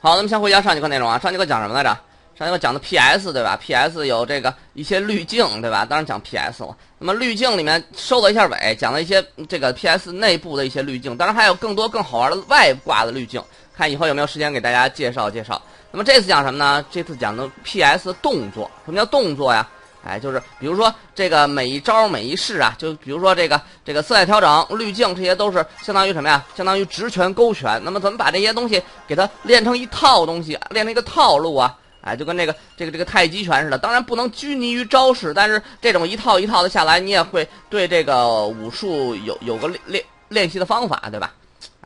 好，咱们先回家上节课内容啊。上节课讲什么来着？上节课讲的 PS 对吧？PS 有这个一些滤镜对吧？当然讲 PS 了。那么滤镜里面收了一下尾，讲了一些这个 PS 内部的一些滤镜，当然还有更多更好玩的外挂的滤镜。看以后有没有时间给大家介绍介绍。那么这次讲什么呢？这次讲的 PS 动作。什么叫动作呀？哎，就是比如说这个每一招每一式啊，就比如说这个这个色彩调整、滤镜，这些都是相当于什么呀？相当于直拳、勾拳。那么怎么把这些东西给它练成一套东西，练成一个套路啊？哎，就跟这个这个这个太极拳似的。当然不能拘泥于招式，但是这种一套一套的下来，你也会对这个武术有有个练练练习的方法，对吧？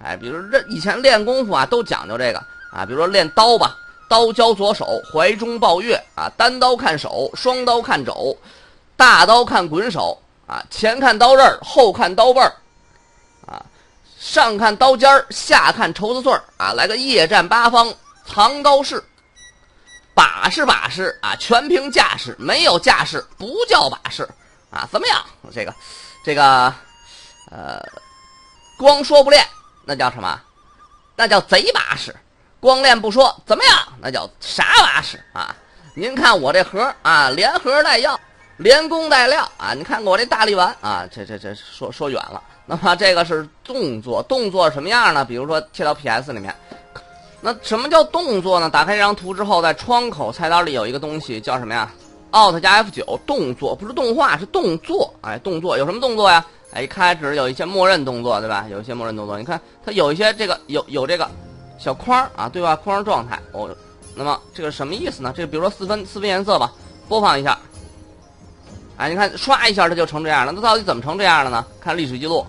哎，比如这以前练功夫啊，都讲究这个啊，比如说练刀吧。刀交左手，怀中抱月啊！单刀看手，双刀看肘，大刀看滚手啊！前看刀刃儿，后看刀背儿啊！上看刀尖儿，下看绸子穗儿啊！来个夜战八方藏刀式，把式把式啊！全凭架势，没有架势不叫把式啊！怎么样？这个，这个，呃，光说不练，那叫什么？那叫贼把式。光练不说怎么样？那叫啥把式啊？您看我这盒啊，连盒带药，连工带料啊！你看看我这大力丸啊，这这这说说远了。那么这个是动作，动作什么样呢？比如说切到 PS 里面，那什么叫动作呢？打开这张图之后，在窗口菜单里有一个东西叫什么呀？Alt 加 F 九，动作不是动画，是动作。哎，动作有什么动作呀？哎，一开始有一些默认动作，对吧？有一些默认动作，你看它有一些这个有有这个。小框啊，对吧框状态哦，那么这个什么意思呢？这个比如说四分四分颜色吧，播放一下，哎，你看刷一下它就成这样了。那到底怎么成这样的呢？看历史记录，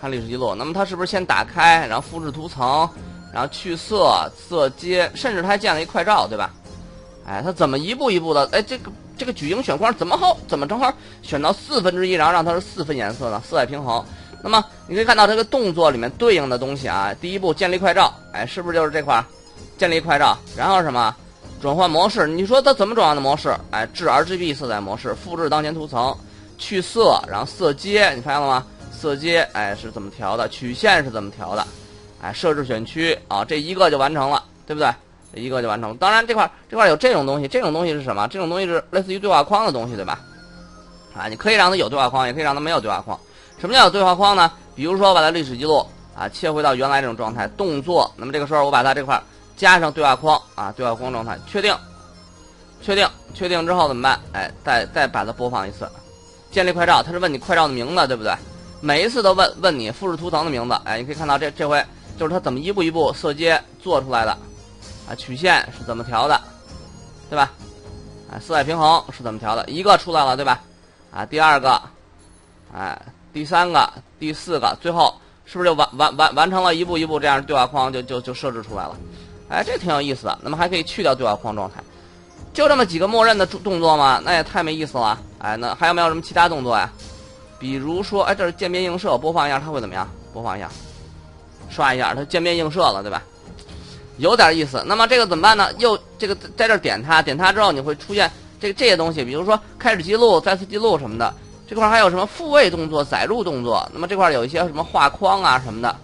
看历史记录。那么它是不是先打开，然后复制图层，然后去色色阶，甚至它还建了一快照，对吧？哎，它怎么一步一步的？哎，这个这个矩形选框怎么好？怎么正好选到四分之一，然后让它是四分颜色呢？色彩平衡。那么你可以看到这个动作里面对应的东西啊，第一步建立快照，哎，是不是就是这块儿建立快照？然后什么转换模式？你说它怎么转换的模式？哎，至 RGB 色彩模式，复制当前图层，去色，然后色阶，你发现了吗？色阶，哎，是怎么调的？曲线是怎么调的？哎，设置选区啊，这一个就完成了，对不对？这一个就完成了。当然这块这块有这种东西，这种东西是什么？这种东西是类似于对话框的东西，对吧？啊，你可以让它有对话框，也可以让它没有对话框。什么叫有对话框呢？比如说，把它历史记录啊切回到原来这种状态，动作。那么这个时候，我把它这块加上对话框啊，对话框状态，确定，确定，确定之后怎么办？哎，再再把它播放一次，建立快照，它是问你快照的名字，对不对？每一次都问问你复制图层的名字。哎，你可以看到这这回就是它怎么一步一步色阶做出来的啊，曲线是怎么调的，对吧？啊，色彩平衡是怎么调的？一个出来了，对吧？啊，第二个，哎。第三个、第四个，最后是不是就完完完完成了一步一步这样对话框就就就设置出来了？哎，这挺有意思的。那么还可以去掉对话框状态，就这么几个默认的动作吗？那也太没意思了。哎，那还有没有什么其他动作呀？比如说，哎，这是渐变映射，播放一下它会怎么样？播放一下，刷一下，它渐变映射了，对吧？有点意思。那么这个怎么办呢？又这个在这点它，点它之后你会出现这这些东西，比如说开始记录、再次记录什么的。这块还有什么复位动作、载入动作？那么这块有一些什么画框啊什么的，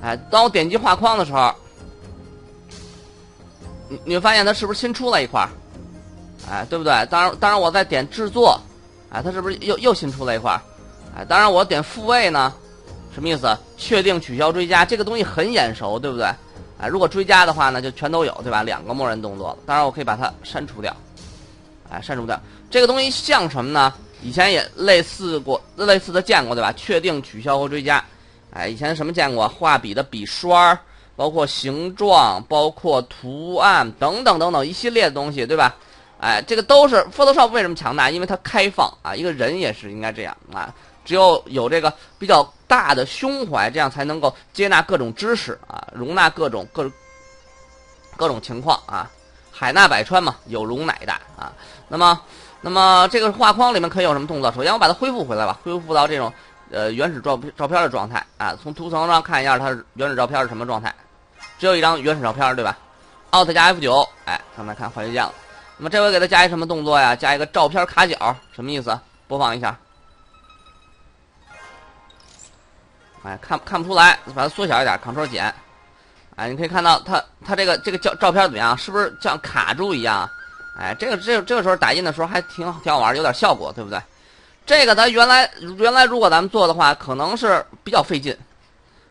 哎，当我点击画框的时候，你你会发现它是不是新出了一块？哎，对不对？当然，当然我再点制作，哎，它是不是又又新出了一块？哎，当然我点复位呢，什么意思？确定、取消、追加，这个东西很眼熟，对不对？哎，如果追加的话呢，就全都有，对吧？两个默认动作，当然我可以把它删除掉，哎，删除掉。这个东西像什么呢？以前也类似过，类似的见过对吧？确定、取消和追加，哎，以前什么见过？画笔的笔刷，包括形状，包括图案等等等等一系列的东西，对吧？哎，这个都是 Photoshop 为什么强大？因为它开放啊，一个人也是应该这样啊，只有有这个比较大的胸怀，这样才能够接纳各种知识啊，容纳各种各各种情况啊，海纳百川嘛，有容乃大啊，那么。那么这个画框里面可以有什么动作？首先我把它恢复回来吧，恢复到这种呃原始照片照片的状态啊。从图层上看一下它原始照片是什么状态，只有一张原始照片对吧？Alt 加 F 九，哎，刚才看换页键了。那么这回给它加一什么动作呀？加一个照片卡角，什么意思？播放一下。哎，看看不出来，把它缩小一点，Ctrl 减。哎，你可以看到它它这个这个照照片怎么样？是不是像卡住一样？哎，这个这这个时候打印的时候还挺挺好玩，有点效果，对不对？这个咱原来原来如果咱们做的话，可能是比较费劲，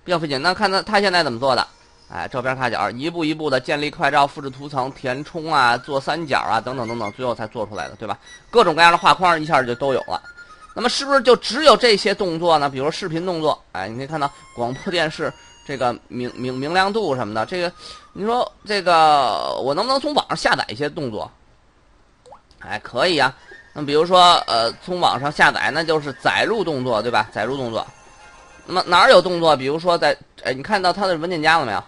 比较费劲。那看他他现在怎么做的？哎，照片卡角一步一步的建立快照、复制图层、填充啊、做三角啊等等等等，最后才做出来的，对吧？各种各样的画框一下就都有了。那么是不是就只有这些动作呢？比如视频动作，哎，你可以看到广播电视这个明明明亮度什么的，这个你说这个我能不能从网上下载一些动作？哎，可以啊。那比如说，呃，从网上下载，那就是载入动作，对吧？载入动作。那么哪儿有动作？比如说在，哎，你看到它的文件夹了没有？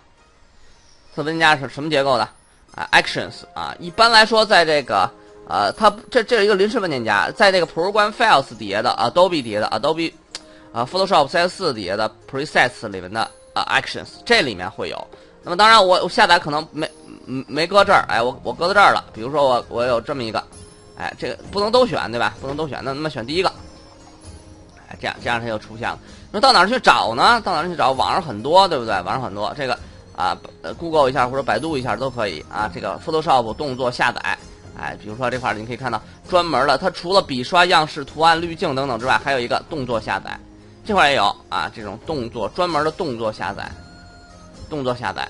它文件夹是什么结构的？啊，Actions 啊。一般来说，在这个，呃，它这这是一个临时文件夹，在这个 Program Files 底下的 Adobe 底下的 Adobe，啊，Photoshop CS4 底下的 Presets 里面的啊 Actions 这里面会有。那么当然，我我下载可能没没搁这儿，哎，我我搁到这儿了。比如说我我有这么一个。哎，这个不能都选，对吧？不能都选，那那么选第一个。哎，这样这样它就出现了。那到哪儿去找呢？到哪儿去找？网上很多，对不对？网上很多，这个啊，Google 一下或者百度一下都可以啊。这个 Photoshop 动作下载，哎，比如说这块儿你可以看到专门的，它除了笔刷、样式、图案、滤镜等等之外，还有一个动作下载，这块也有啊。这种动作专门的动作下载，动作下载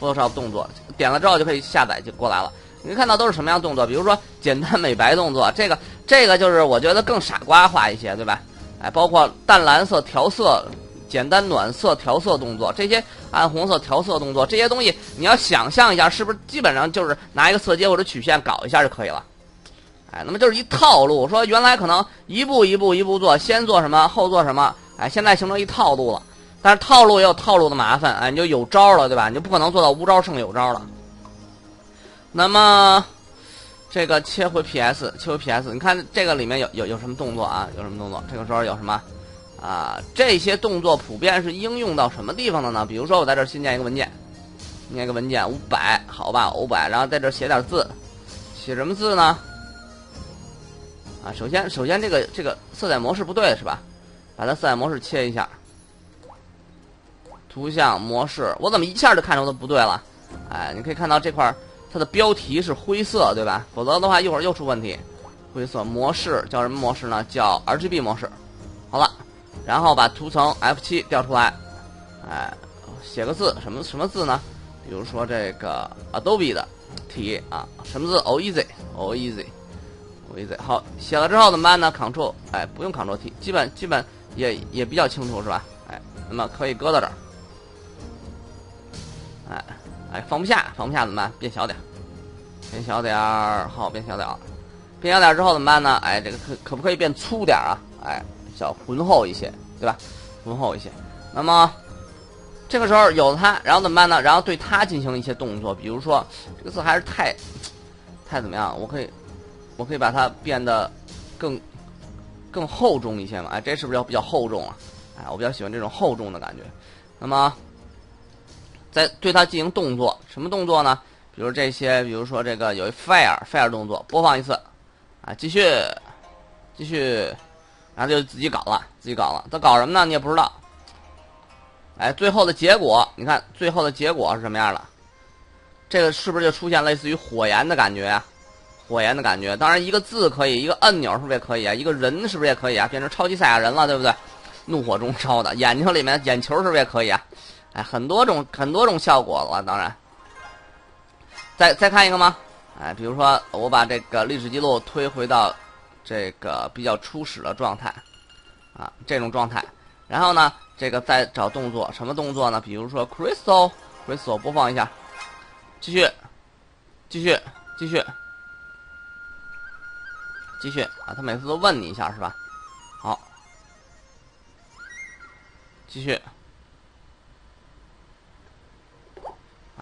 ，Photoshop 动作，点了之后就可以下载就过来了。你看到都是什么样动作？比如说简单美白动作，这个这个就是我觉得更傻瓜化一些，对吧？哎，包括淡蓝色调色、简单暖色调色动作，这些暗红色调色动作，这些东西你要想象一下，是不是基本上就是拿一个色阶或者曲线搞一下就可以了？哎，那么就是一套路。说原来可能一步一步一步做，先做什么后做什么，哎，现在形成一套路了。但是套路也有套路的麻烦，哎，你就有招了，对吧？你就不可能做到无招胜有招了。那么，这个切回 PS，切回 PS，你看这个里面有有有什么动作啊？有什么动作？这个时候有什么？啊，这些动作普遍是应用到什么地方的呢？比如说我在这新建一个文件，建个文件五百，好吧，五百，然后在这写点字，写什么字呢？啊，首先首先这个这个色彩模式不对是吧？把它色彩模式切一下，图像模式，我怎么一下就看出它不对了？哎，你可以看到这块。它的标题是灰色，对吧？否则的话，一会儿又出问题。灰色模式叫什么模式呢？叫 RGB 模式。好了，然后把图层 F7 调出来，哎，写个字，什么什么字呢？比如说这个 Adobe 的 T 啊，什么字？O Easy，O Easy，O Easy。好，写了之后怎么办呢？Ctrl，哎，不用 Ctrl T，基本基本也也比较清楚，是吧？哎，那么可以搁到这儿，哎。放不下，放不下怎么办？变小点，变小点儿，好，变小点儿，变小点儿之后怎么办呢？哎，这个可可不可以变粗点儿啊？哎，小浑厚一些，对吧？浑厚一些。那么这个时候有了它，然后怎么办呢？然后对它进行一些动作，比如说这个字还是太太怎么样？我可以我可以把它变得更更厚重一些嘛？哎，这是不是要比较厚重啊？哎，我比较喜欢这种厚重的感觉。那么。再对它进行动作，什么动作呢？比如这些，比如说这个有一 fire fire 动作，播放一次，啊，继续，继续，然后就自己搞了，自己搞了。它搞什么呢？你也不知道。哎，最后的结果，你看最后的结果是什么样的？这个是不是就出现类似于火焰的感觉？火焰的感觉。当然，一个字可以，一个按钮是不是也可以啊？一个人是不是也可以啊？变成超级赛亚人了，对不对？怒火中烧的眼睛里面眼球是不是也可以啊？哎，很多种很多种效果了，当然。再再看一个吗？哎，比如说我把这个历史记录推回到这个比较初始的状态，啊，这种状态。然后呢，这个再找动作，什么动作呢？比如说 Crystal，Crystal 播放一下，继续，继续，继续，继续啊！他每次都问你一下是吧？好，继续。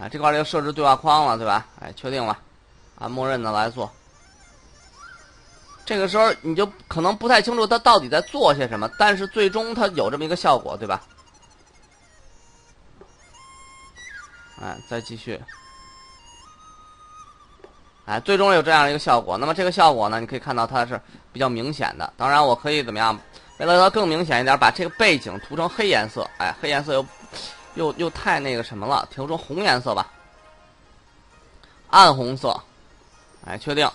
哎，这块就设置对话框了，对吧？哎，确定了，按默认的来做。这个时候你就可能不太清楚它到底在做些什么，但是最终它有这么一个效果，对吧？哎，再继续。哎，最终有这样一个效果。那么这个效果呢，你可以看到它是比较明显的。当然，我可以怎么样？为了它更明显一点，把这个背景涂成黑颜色。哎，黑颜色又。又又太那个什么了，调成红颜色吧，暗红色，哎，确定，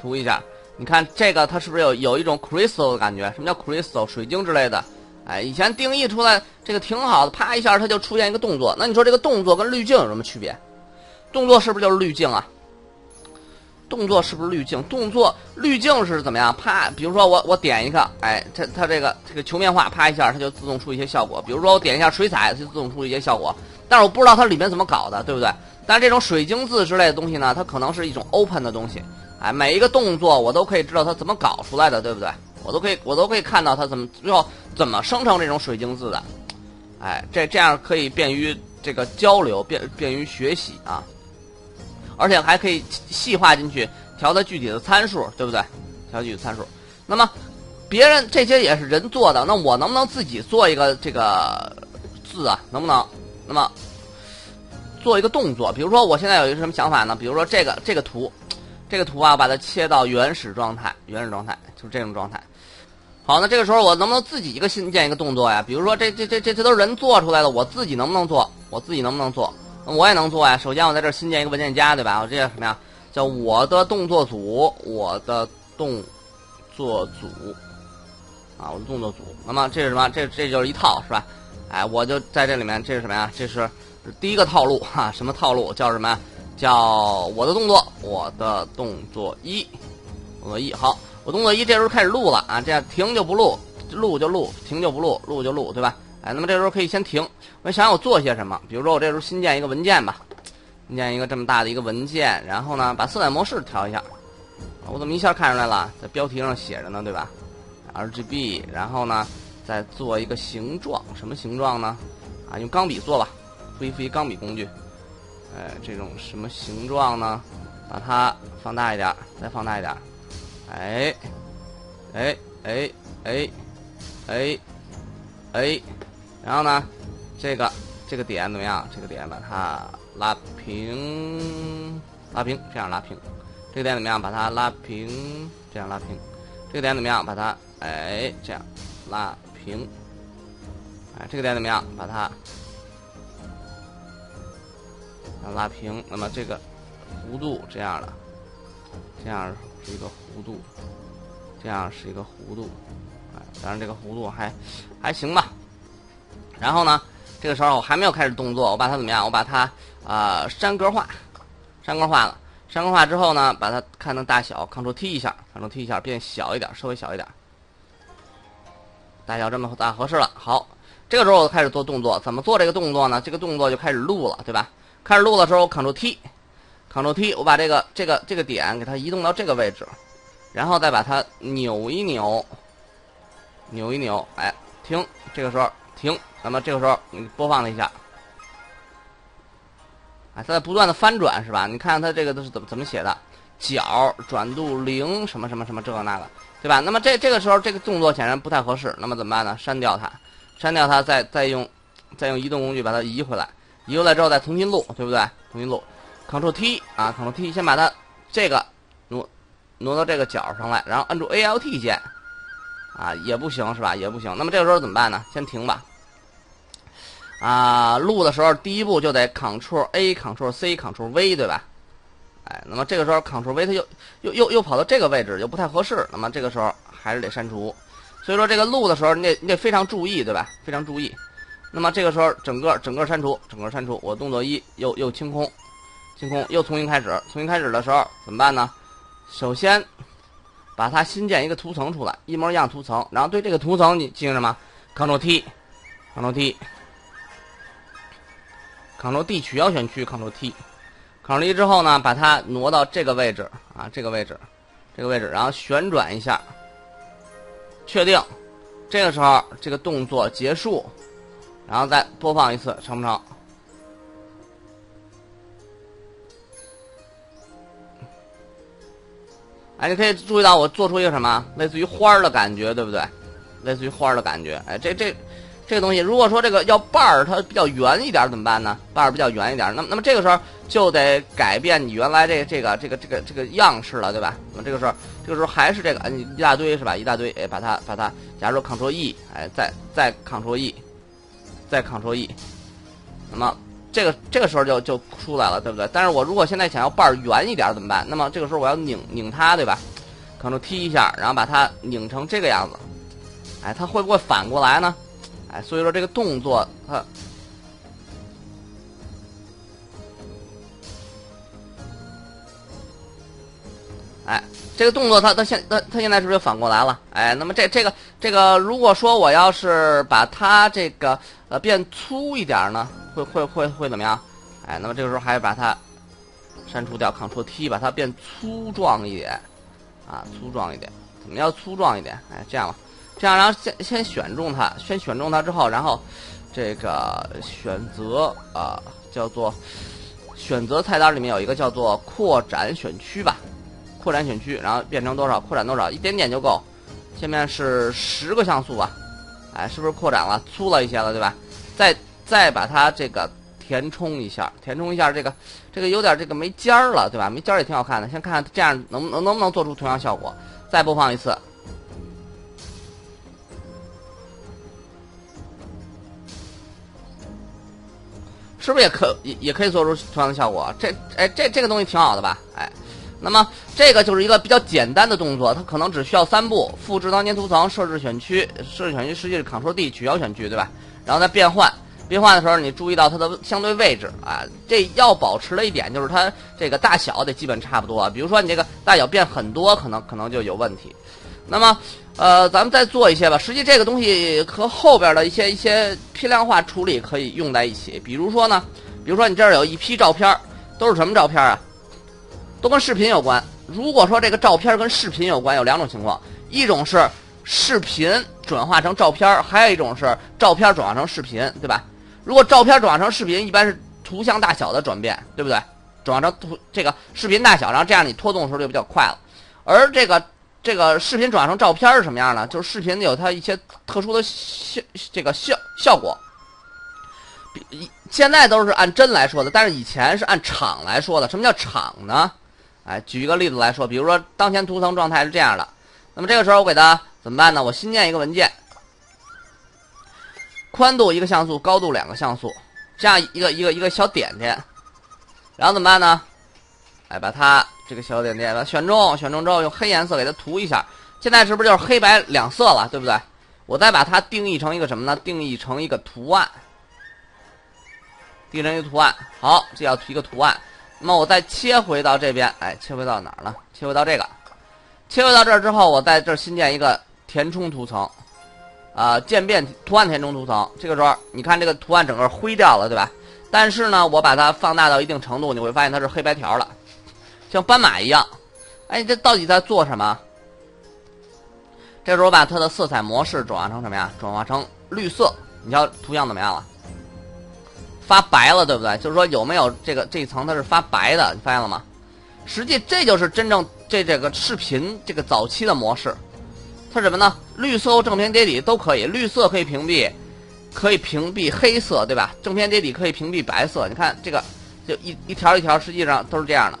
涂一下。你看这个，它是不是有有一种 crystal 的感觉？什么叫 crystal？水晶之类的。哎，以前定义出来这个挺好的，啪一下它就出现一个动作。那你说这个动作跟滤镜有什么区别？动作是不是就是滤镜啊？动作是不是滤镜？动作滤镜是怎么样？啪，比如说我我点一个，哎，它它这个这个球面化，啪一下它就自动出一些效果。比如说我点一下水彩，它就自动出一些效果。但是我不知道它里面怎么搞的，对不对？但是这种水晶字之类的东西呢，它可能是一种 open 的东西。哎，每一个动作我都可以知道它怎么搞出来的，对不对？我都可以我都可以看到它怎么最后怎么生成这种水晶字的。哎，这这样可以便于这个交流，便便于学习啊。而且还可以细化进去，调它具体的参数，对不对？调具体参数。那么，别人这些也是人做的，那我能不能自己做一个这个字啊？能不能？那么，做一个动作，比如说我现在有一个什么想法呢？比如说这个这个图，这个图啊，把它切到原始状态，原始状态就是这种状态。好，那这个时候我能不能自己一个新建一个动作呀？比如说这这这这这都是人做出来的，我自己能不能做？我自己能不能做？我也能做呀。首先，我在这儿新建一个文件夹，对吧？我这叫什么呀？叫我的动作组，我的动作组啊，我的动作组。那么这是什么？这这就是一套，是吧？哎，我就在这里面，这是什么呀？这是第一个套路哈。什么套路？叫什么？叫我的动作，我的动作一，动作一。好，我动作一，这时候开始录了啊。这样停就不录，录就录，停就不录，录就录，对吧？哎，那么这时候可以先停。我想想我做些什么，比如说我这时候新建一个文件吧，新建一个这么大的一个文件，然后呢，把色彩模式调一下。我怎么一下看出来了？在标题上写着呢，对吧？RGB，然后呢，再做一个形状，什么形状呢？啊，用钢笔做吧，恢复一钢笔工具。哎，这种什么形状呢？把它放大一点，再放大一点。哎，哎，哎，哎，哎，哎。然后呢，这个这个点怎么样？这个点把它拉平，拉平，这样拉平。这个点怎么样？把它拉平，这样拉平。这个点怎么样？把它哎这样拉平。哎，这个点怎么样？把它拉平。那么这个弧度这样的，这样是一个弧度，这样是一个弧度。哎，当然这个弧度还还行吧。然后呢，这个时候我还没有开始动作，我把它怎么样？我把它啊山格化，山格化了。山格化之后呢，把它看成大小，Ctrl T 一下，Ctrl T 一下变小一点，稍微小一点，大小这么大合适了。好，这个时候我开始做动作，怎么做这个动作呢？这个动作就开始录了，对吧？开始录的时候，Ctrl T，Ctrl T，我把这个这个这个点给它移动到这个位置，然后再把它扭一扭，扭一扭，哎，停，这个时候停。那么这个时候你播放了一下，啊，它在不断的翻转是吧？你看它这个都是怎么怎么写的？角转度零什么什么什么这个那个，对吧？那么这这个时候这个动作显然不太合适，那么怎么办呢？删掉它，删掉它，再再用再用移动工具把它移回来，移回来之后再重新录，对不对？重新录，Ctrl T 啊，Ctrl T 先把它这个挪挪到这个角上来，然后按住 Alt 键，啊，也不行是吧？也不行。那么这个时候怎么办呢？先停吧。啊，录的时候第一步就得 Ctrl A、Ctrl C、Ctrl V，对吧？哎，那么这个时候 Ctrl V 它又又又又跑到这个位置，又不太合适。那么这个时候还是得删除。所以说这个录的时候你得你得非常注意，对吧？非常注意。那么这个时候整个整个删除，整个删除。我动作一又又清空，清空又重新开始。重新开始的时候怎么办呢？首先把它新建一个图层出来，一模一样图层。然后对这个图层你进行什么？Ctrl T，Ctrl T。Ctrl D 取消选区，Ctrl T，Ctrl D 之后呢，把它挪到这个位置啊，这个位置，这个位置，然后旋转一下，确定，这个时候这个动作结束，然后再播放一次，成不成？哎，你可以注意到我做出一个什么，类似于花儿的感觉，对不对？类似于花儿的感觉，哎，这这。这个东西，如果说这个要瓣儿，它比较圆一点怎么办呢？瓣儿比较圆一点，那么那么这个时候就得改变你原来这个这个这个这个这个样式了，对吧？那么这个时候，这个时候还是这个，嗯，一大堆是吧？一大堆，哎，把它把它，假如说 Ctrl E，哎，再再 Ctrl E，再 Ctrl E，那么这个这个时候就就出来了，对不对？但是我如果现在想要瓣儿圆一点怎么办？那么这个时候我要拧拧它，对吧？？Ctrl T 一下，然后把它拧成这个样子。哎，它会不会反过来呢？哎，所以说这个动作它。哎，这个动作它它现它它现在是不是就反过来了？哎，那么这这个这个，如果说我要是把它这个呃变粗一点呢，会会会会怎么样？哎，那么这个时候还是把它删除掉，Ctrl T，把它变粗壮一点啊，粗壮一点。怎么样粗壮一点？哎，这样吧，这样然后先先选中它，先选中它之后，然后这个选择啊，叫做选择菜单里面有一个叫做扩展选区吧。扩展选区，然后变成多少？扩展多少？一点点就够。下面是十个像素吧，哎，是不是扩展了？粗了一些了，对吧？再再把它这个填充一下，填充一下这个这个有点这个没尖儿了，对吧？没尖儿也挺好看的。先看看这样能能能不能做出同样效果。再播放一次，是不是也可也也可以做出同样的效果？这哎这这个东西挺好的吧？哎。那么这个就是一个比较简单的动作，它可能只需要三步：复制当前图层，设置选区，设置选区实际是 Ctrl D 取消选区，对吧？然后再变换，变换的时候你注意到它的相对位置啊。这要保持的一点就是它这个大小得基本差不多。比如说你这个大小变很多，可能可能就有问题。那么呃，咱们再做一些吧。实际这个东西和后边的一些一些批量化处理可以用在一起。比如说呢，比如说你这儿有一批照片，都是什么照片啊？都跟视频有关。如果说这个照片跟视频有关，有两种情况：一种是视频转化成照片，还有一种是照片转化成视频，对吧？如果照片转化成视频，一般是图像大小的转变，对不对？转化成图这个视频大小，然后这样你拖动的时候就比较快了。而这个这个视频转成照片是什么样呢？就是视频有它一些特殊的效这个效效果。现在都是按帧来说的，但是以前是按场来说的。什么叫场呢？哎，举一个例子来说，比如说当前图层状态是这样的，那么这个时候我给它怎么办呢？我新建一个文件，宽度一个像素，高度两个像素，这样一个一个一个小点点，然后怎么办呢？哎，把它这个小点点把它选中，选中之后用黑颜色给它涂一下，现在是不是就是黑白两色了？对不对？我再把它定义成一个什么呢？定义成一个图案，定义成一个图案。好，这要一个图案。那么我再切回到这边，哎，切回到哪儿了？切回到这个，切回到这儿之后，我在这儿新建一个填充图层，啊，渐变图案填充图层。这个时候，你看这个图案整个灰掉了，对吧？但是呢，我把它放大到一定程度，你会发现它是黑白条了，像斑马一样。哎，这到底在做什么？这时候把它的色彩模式转化成什么呀？转化成绿色。你瞧图像怎么样了？发白了，对不对？就是说有没有这个这一层它是发白的，你发现了吗？实际这就是真正这这个视频这个早期的模式，它什么呢？绿色正片叠底都可以，绿色可以屏蔽，可以屏蔽黑色，对吧？正片叠底可以屏蔽白色。你看这个就一一条一条，实际上都是这样的。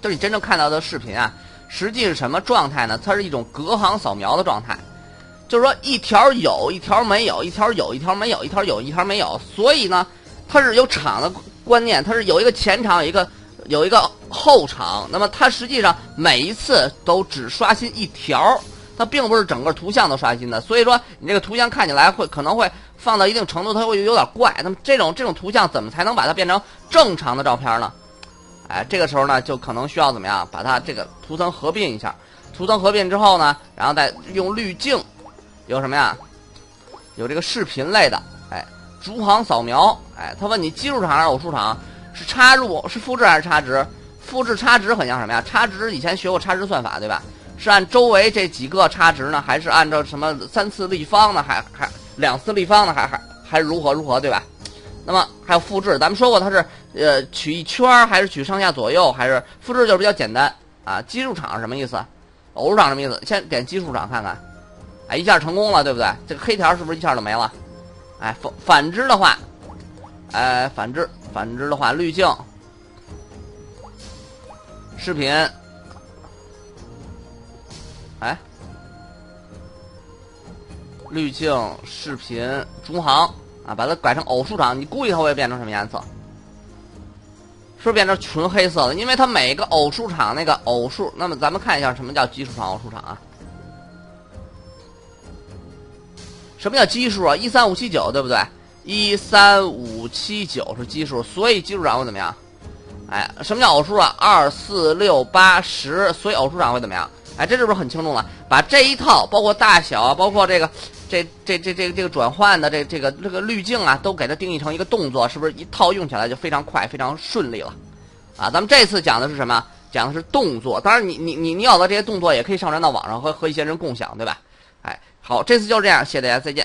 就是你真正看到的视频啊，实际是什么状态呢？它是一种隔行扫描的状态。就是说，一条有一条没有，一条有一条没有，一条有一条没有。所以呢，它是有场的观念，它是有一个前场，有一个有一个后场。那么它实际上每一次都只刷新一条，它并不是整个图像都刷新的。所以说，你这个图像看起来会可能会放到一定程度，它会有点怪。那么这种这种图像怎么才能把它变成正常的照片呢？哎，这个时候呢，就可能需要怎么样，把它这个图层合并一下。图层合并之后呢，然后再用滤镜。有什么呀？有这个视频类的，哎，逐行扫描，哎，他问你奇数场还是偶数场？是插入是复制还是差值？复制差值很像什么呀？差值以前学过差值算法对吧？是按周围这几个差值呢，还是按照什么三次立方呢？还还两次立方呢？还还还是如何如何对吧？那么还有复制，咱们说过它是呃取一圈还是取上下左右？还是复制就比较简单啊？奇数场是什么意思？偶数场什么意思？先点奇数场看看。哎，一下成功了，对不对？这个黑条是不是一下就没了？哎，反反之的话，哎，反之反之的话，滤镜、视频，哎，滤镜、视频、中行啊，把它改成偶数场，你估计它会变成什么颜色？是不是变成纯黑色的？因为它每个偶数场那个偶数，那么咱们看一下什么叫奇数场、偶数场啊？什么叫奇数啊？一三五七九，对不对？一三五七九是奇数，所以奇数场会怎么样？哎，什么叫偶数啊？二四六八十，所以偶数场会怎么样？哎，这是不是很清楚了？把这一套，包括大小，包括这个。这这这这个这个转换的这这个这个滤镜啊，都给它定义成一个动作，是不是一套用起来就非常快、非常顺利了？啊，咱们这次讲的是什么？讲的是动作。当然，你你你你要的这些动作也可以上传到网上和和一些人共享，对吧？哎，好，这次就这样，谢谢大家，再见。